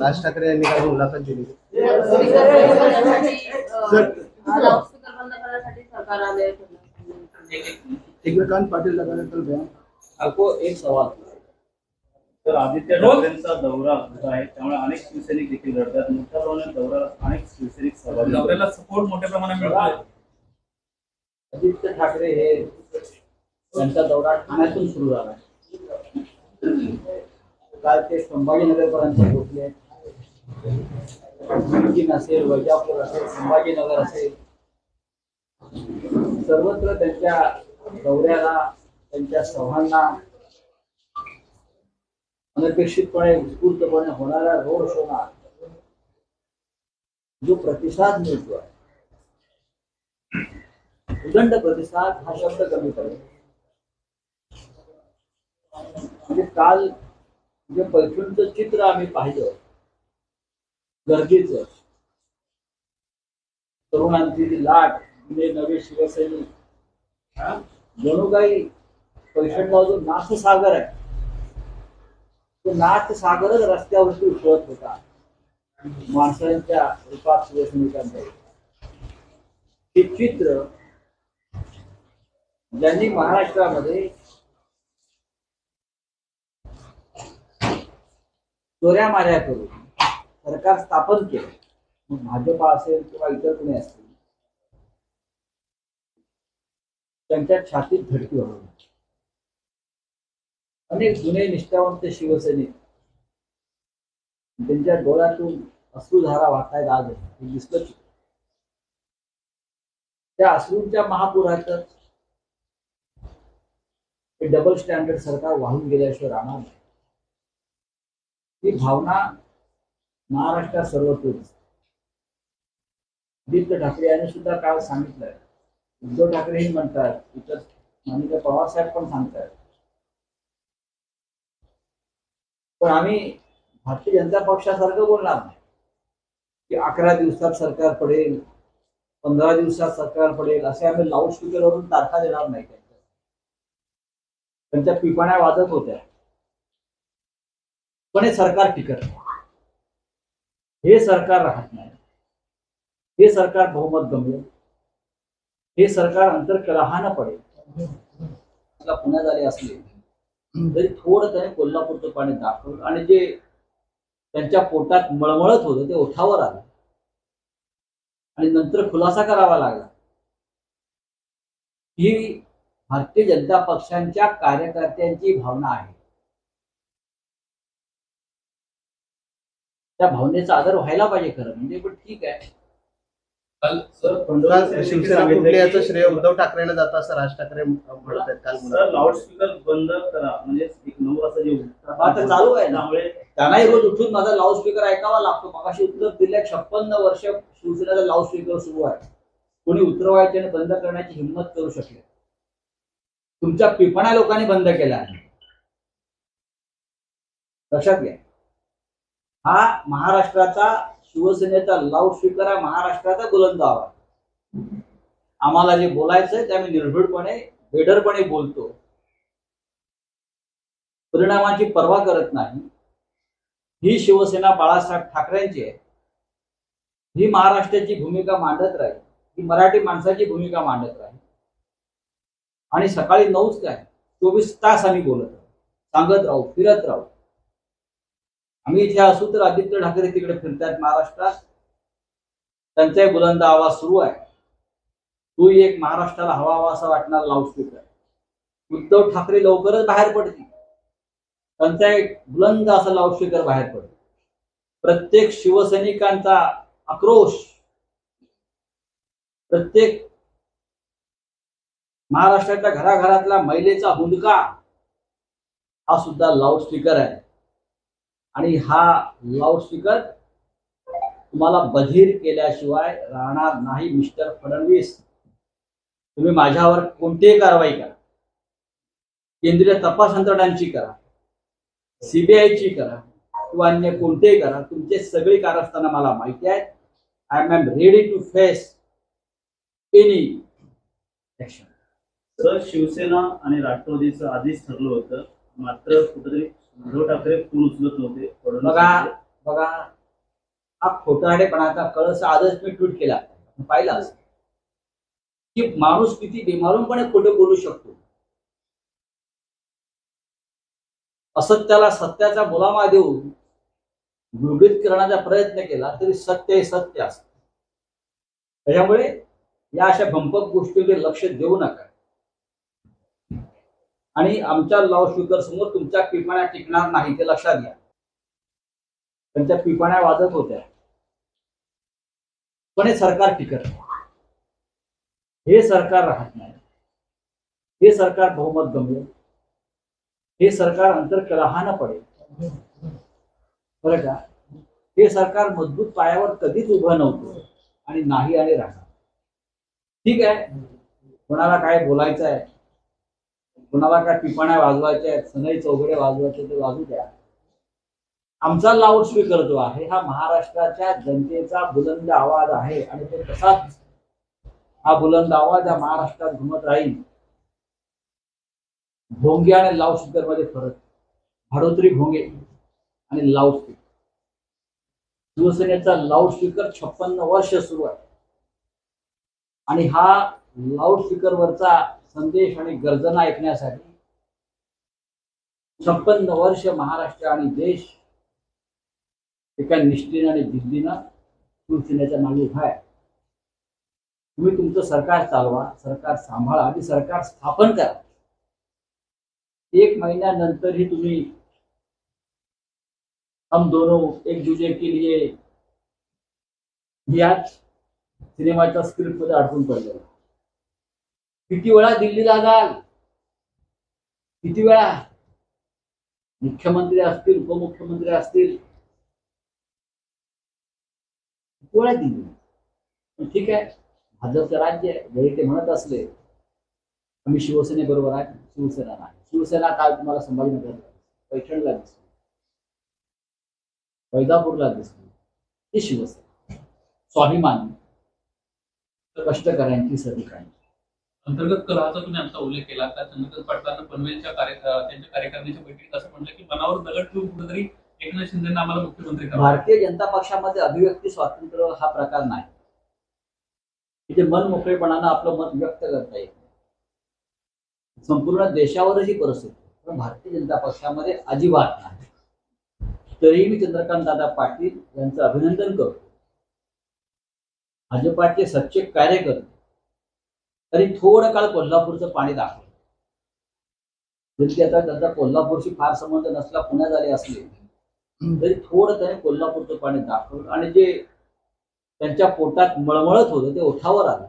राज ठाकरे यांनी काल मुलाखत दिली चंद्रकांत पाटील लगातार बयान आपको एक सवाल. तर आदित्य ठाकरेंचा दौरा होत आहे त्यामुळे अनेक शिवसैनिक देखील लढतात मोठ्या प्रमाणात दौरा अनेक शिवसैनिक सहभागी. दौऱ्याला सपोर्ट मोठ्या प्रमाणात मिळतोय. आदित्य ठाकरे हे त्यांचा दौरा ठाण्यातून सुरू झाला. काल ते संभाजीनगर पर्यंत पोहोचले. बीड असेल वैजापूर असेल संभाजीनगर असेल सर्वत्र त्यांच्या दौऱ्याला त्यांच्या सभांना अनपेक्षितपणे उत्स्फूर्तपणे होणाऱ्या रोड शोना जो प्रतिसाद मिळतो आहे. उदंड प्रतिसाद हा शब्द कमी पडेल. म्हणजे काल जे पैठणचं चित्र आम्ही पाहिलं गरजेचं तरुणांची लाट म्हणजे नवे शिवसैनिक. जणू काही पैठणला जो नाथसागर आहे तो नाथसागरच रस्त्यावरती उठवत होता. माणसांच्या रूपात शिवसैनिकांचा हे चित्र ज्यांनी महाराष्ट्रामध्ये चोऱ्या माऱ्या करून सरकार स्थापन केलं मग भाजपा असेल किंवा इतर कोणी असतील त्यांच्या छातीत धडकी वाढवली अनेक जुने निष्ठावंत शिवसैनिक त्यांच्या डोळ्यातून अश्रुधारा वाहतायत आज. हे दिसलं त्या अश्रूंच्या महापुरातच हे डबल स्टँडर्ड सरकार वाहून गेल्याशिवाय राहणार नाही. ही भावना महाराष्ट्रात सर्वत्र आदित्य ठाकरे यांनी सुद्धा काल सांगितलंय. उद्धव ठाकरेही म्हणतात इतर माननीय पवार साहेब पण सांगतात पण आम्ही भारतीय जनता पक्षासारखं बोलणार नाही. की अकरा दिवसात सरकार पडेल पंधरा दिवसात सरकार पडेल असे आम्ही लाऊडस्पीकरवरून तारखा देणार नाही त्यांच्या. त्यांच्या पिपाण्या वाजत होत्या. पण हे सरकार टिकत नाही हे सरकार राहत नाही. हे सरकार बहुमत गमवेल हे सरकार अंतर्कलहानं पडेल. आता पुण्यात आले असले तरी थोडं त्याने कोल्हापूरचं पाणी दाखवलं आणि जे त्यांच्या पोटात मळमळत होतं ते ओठावर आलं. आणि नंतर खुलासा करावा लागला. ही भारतीय जनता पक्षांच्या कार्यकर्त्यांची भावना आहे. त्या भावनेचा आदर व्हायला पाहिजे खरं. म्हणजे पण ठीक आहे. शिवसेना याचं श्रेय उद्धव ठाकरेंना जातं असं राज ठाकरे म्हणत आहेत काल. लाऊडस्पीकर बंद करा. म्हणजे एक नऊ वाजता जे आता चालू आहे ना. त्यामुळे त्यांनाही रोज उठून माझा लाऊडस्पीकर ऐकावा लागतो. मगाशी उत्तर दिल्या छप्पन्न वर्ष शिवसेनेचा लाऊडस्पीकर सुरू आहे. कोणी उतरवायचे आणि बंद करण्याची हिंमत करू शकले तुमच्या पिपण्या लोकांनी बंद केला आहे. लक्षात घ्या. हा महाराष्ट्राचा शिवसेनेचा लाऊड स्पीकर आहे महाराष्ट्राचा बुलंद आवाज. आम्हाला जे बोलायचंय ते आम्ही निर्भीडपणे बेडरपणे बोलतो. परिणामाची पर्वा करत नाही. ही शिवसेना बाळासाहेब ठाकरेंची आहे. ही महाराष्ट्राची भूमिका मांडत राहील. ही मराठी माणसाची भूमिका मांडत राहील. आणि सकाळी नऊच काय? चोवीस तास आम्ही बोलत राहू. सांगत राहू फिरत राहू. आम्ही इथे असू तर आदित्य ठाकरे तिकडे फिरतायत महाराष्ट्रात. त्यांचाही बुलंद आवाज सुरू आहे. तोही एक महाराष्ट्राला हवा हवा असा वाटणारा लाऊडस्पीकर उद्धव ठाकरे लवकरच बाहेर पडतील. त्यांचा एक बुलंद असा लाऊडस्पीकर बाहेर पडतो. प्रत्येक शिवसैनिकांचा आक्रोश प्रत्येक महाराष्ट्राच्या घराघरातला महिलेचा हुंदका हा सुद्धा लाऊडस्पीकर आहे. आणि हा लाऊडस्पीकर तुम्हाला बधीर केल्याशिवाय राहणार नाही मिस्टर फडणवीस. तुम्ही माझ्यावर कोणतीही कारवाई करा. केंद्रीय तपास यंत्रणांची करा. सीबीआयची करा. किंवा अन्य कोणतेही करा. तुमचे सगळे कारस्थानं मला माहिती आहेत. I am ready to face any action sir Shiv Sena आणि राष्ट्रवादीचं आधीच ठरलं होतं. मात्र कुठेतरी उद्धव ठाकरे फोन उचलत नव्हते बघा. बघा हा खोटारडेपणाचा कळस आजच मी ट्विट केला. पाहिला की माणूस किती बेमालूमपणे खोटे बोलू शकतो. असत्याला सत्याचा मुलामा देऊन गुळगुळीत करण्याचा प्रयत्न केला तरी सत्य हे सत्य असत. त्याच्यामुळे या अशा गंपक गोष्टीकडे लक्ष देऊ नका. आणि आमच्या लाऊडस्पीकर समोर तुमच्या पिपाण्या टिकणार नाही ते लक्षात घ्या. त्यांच्या पिपाण्या वाजत होत्या. पण हे सरकार टिकत नाही. हे सरकार राहत नाही. हे सरकार बहुमत गमले हे सरकार अंतर्कलहानं पडेल. बरं का? हे सरकार मजबूत पायावर कधीच उभं नव्हतं आणि नाही आणि राहणार. ठीक आहे? कोणाला काय बोलायचं आहे कुणाला काय टिपाण्या वाजवायच्या आहेत सनई चौघडे वाजवायचे ते वाजू द्या. आमचा लाऊड स्पीकर जो आहे हा महाराष्ट्राच्या जनतेचा बुलंद आवाज आहे आणि तो तसाच हा बुलंद आवाज हा महाराष्ट्रात घुमत राहील. भोंगे आणि लाऊडस्पीकरमध्ये फरक. भाडोत्री भोंगे आणि लाऊडस्पीकर शिवसेनेचा लाऊडस्पीकर छप्पन्न वर्ष सुरू आहे. आणि हा लाऊडस्पीकर स्पीकरवरचा संदेश आणि गर्जना ऐकण्यासाठी छप्पन्न वर्ष महाराष्ट्र आणि देश एका निष्ठेनं आणि जिद्दीनं शिवसेनेच्या मागे उभा आहे. तुम्ही तुमचं सरकार चालवा सरकार सांभाळा आणि सरकार स्थापन करा. एक महिन्यानंतरही तुम्ही हम दोनों एक दुजे के लिए याच सिनेमाच्या स्क्रिप्टमध्ये अडकून पडलेला. किती वेळा दिल्लीला जाल? किती वेळा? मुख्यमंत्री असतील उपमुख्यमंत्री असतील. किती वेळा दिल्ली ठीक आहे. भाजपचं राज्य आहे. जरी ते म्हणत असले आम्ही शिवसेनेबरोबर आहे. शिवसेना नाही. शिवसेना काल तुम्हाला संभाजीनगर पैठणला दिसली. वैजापूरला दिसली. ही शिवसेना. स्वाभिमानी. कष्टकऱ्यांची सदिकांची अंतर्गत कलहाचा तुम्ही आमचा उल्लेख केला का? चंद्रकांत पाटलांना पनवेलच्या कार्य त्यांच्या कार्यकारिणीच्या बैठकीत असं म्हटलं की मनावर दगड ठेवून कुठेतरी एकनाथ शिंदेना आम्हाला मुख्यमंत्री भारतीय जनता पक्षामध्ये अभिव्यक्ती स्वातंत्र्य हा प्रकार नाही. इथे मन मोकळेपणानं आपलं मत व्यक्त करता येत संपूर्ण देशावरच ही परिस्थिती पण भारतीय जनता पक्षामध्ये अजिबात नाही. तरीही मी चंद्रकांत दादा पाटील यांचं अभिनंदन करतो. भाजपाचे सच्चे कार्यकर्ते तरी थोडं काळ कोल्हापूरचं पाणी दाखवलं. जरी आता त्यांचा कोल्हापूरशी फार संबंध नसला पुण्यात आले असले तरी थोडं त्याने कोल्हापूरचं पाणी दाखवलं. आणि जे त्यांच्या पोटात मळमळत होतं ते ओठावर आलं.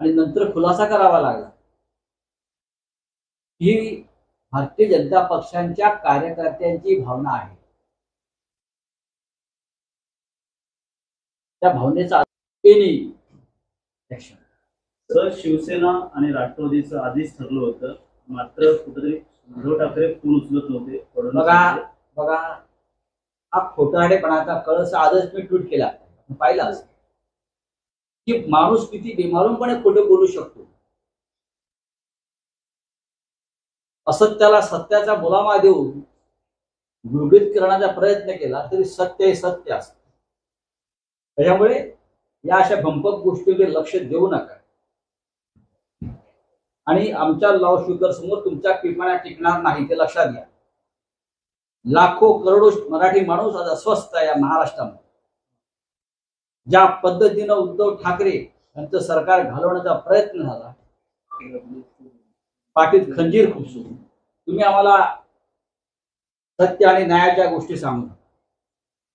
आणि नंतर खुलासा करावा लागला. ही भारतीय जनता पक्षांच्या कार्यकर्त्यांची भावना आहे. त्या भावनेचा एनी ऍक्शन सर शिवसेना आणि राष्ट्रवादीचं आधीच ठरलं होतं. मात्र कुठेतरी उद्धव ठाकरे फोन उचलत नव्हते. बघा. बघा. हा खोटारडेपणाचा कळस आजच मी ट्विट केला. पाहिला असेल की माणूस किती बेमालूमपणे खोटे बोलू शकतो. असत्याला सत्याचा मुलामा देऊन गुळगुळीत करण्याचा प्रयत्न केला तरी सत्य हे सत्य असत. त्याच्यामुळे या अशा गंपक गोष्टीकडे लक्ष देऊ नका. आणि आमच्या लाऊड शुगर समोर तुमच्या पिपाण्या टिकणार नाही ते लक्षात घ्या. लाखो करोडो मराठी माणूस आज अस्वस्थ आहे या महाराष्ट्रामध्ये. ज्या पद्धतीनं उद्धव ठाकरे यांचं सरकार घालवण्याचा प्रयत्न झाला पाठीत खंजीर खुपसून तुम्ही आम्हाला सत्य आणि न्यायाच्या गोष्टी सांगू.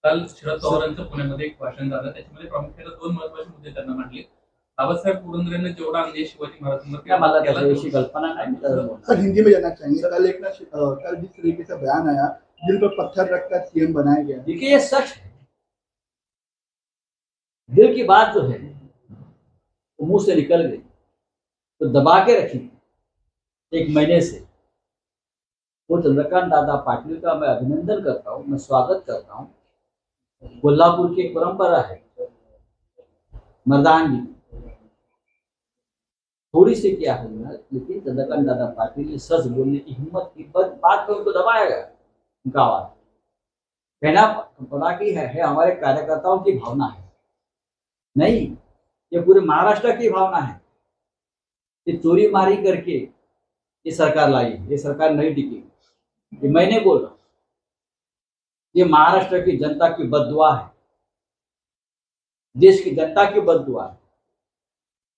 काल शरद पवारांचं पुण्यामध्ये एक भाषण झालं. त्याच्यामध्ये प्रामुख्याने दोन महत्त्वाचे मुद्दे त्यांना मांडले. बाबासाहेब पुरंदरेंना जेवढा अन्याय शिवाजी महाराजांवर काय मला केला त्याच्याविषयी कल्पना नाही सर हिंदी में जानना चाहेंगे। कल एक ना कल जिस तरीके से बयान आया दिल पर पत्थर रखकर सीएम बनाया गया। देखिए ये सच दिल की बात जो है वो मुँह से निकल गई तो दबा के रखी। एक महीने से। वो चंद्रकांत दादा पाटिल का मैं अभिनंदन करता हूँ मैं स्वागत करता हूँ। कोल्हापुर की एक परंपरा है मर्दानगी थोड़ी सी क्या है ना लेकिन चंद्रकांत दादा पाटिल ने सच बोलने की हिम्मत की बस बात पे उनको दबाया गया उनका आवाज़। कहना पड़ा कि है, है हमारे कार्यकर्ताओं की भावना है। नहीं ये पूरे महाराष्ट्र की भावना है। ये चोरी मारी करके ये सरकार लाई ये सरकार नहीं टिकी। ये मैंने बोल ये महाराष्ट्र की जनता की बदुआ है। देश की जनता की बददुआ है।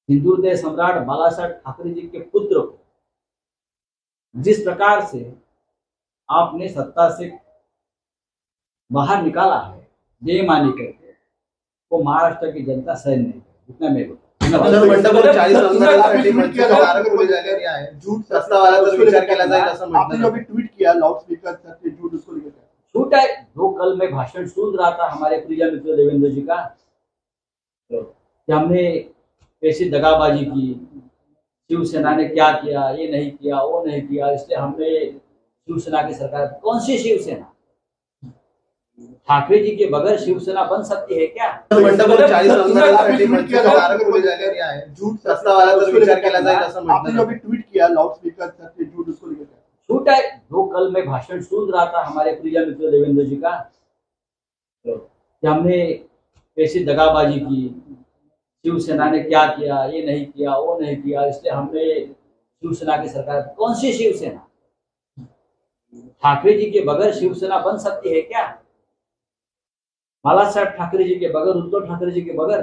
हिंदू देश सम्राट बाला साहेब ठाकरे जी के पुत्र को। जिस प्रकार से आपने सत्ता से बाहर निकाला है बेईमानी करके वो महाराष्ट्र की जनता सहन नहीं करेगी इतना मैं बोलता सर बंडखोर चाळीस आमदारांसाठी तुम्ही मंचचं केलं, कारण तुम्ही खोले जाण्यात आहे झूठ प्रस्तावाला तर विचार केला जाईल असं म्हटलं आपने जो अभी ट्वीट किया लाउड स्पीकर से झूठ उसको लेकर क्या? झूठ है जो कल मैं भाषण सुन रहा था हमारे प्रिय मित्र देवेंद्र जी का। कि हमने कैसी दगाबाजी की शिवसेना ने क्या किया ये नहीं किया वो नहीं किया इसलिए हमने शिवसेना की सरकार। कौन सी शिवसेना? ठाकरे जी के बगैर शिवसेना बन सकती है क्या? झूठ है। जो कल मैं भाषण सुन रहा था हमारे प्रिय मित्र देवेंद्र जी का। कि हमने कैसी दगाबाजी की शिवसेना ने क्या किया, ये नहीं किया, वो नहीं किया, इसलिए हमने शिवसेना की सरकार। कौन सी शिवसेना? ठाकरे जी के बगैर शिवसेना बन सकती है क्या? बाला साहब ठाकरे जी के बगैर, उद्धव ठाकरे जी के बगैर,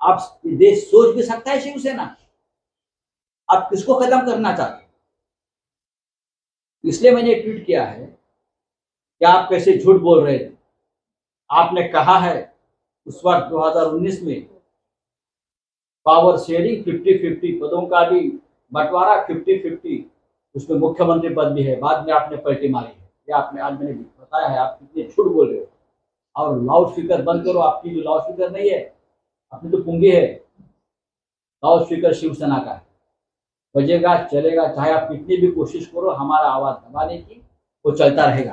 आप देश सोच भी सकता है शिवसेना? आप किसको खत्म करना चाहते इसलिए मैंने ट्वीट किया है कि आप कैसे झूठ बोल रहे थे आपने कहा है, उस वक्त 2019 में पावर शेयरिंग 50-50 पदों का भी बंटवारा 50-50 उसमें मुख्यमंत्री पद भी है, बाद में आपने पलटी मारी है। ये आपने, आज मैंने बताया है, आप कितने झूठ बोल रहे हो। और लाउड स्पीकर बंद करो, आपकी जो लाउड स्पीकर नहीं है अपनी तो पुंगी है। लाउड स्पीकर शिवसेना का बजेगा, चलेगा, चाहे आप कितनी भी कोशिश करो, हमारा आवाज़ दबाने की, वो चलता रहेगा।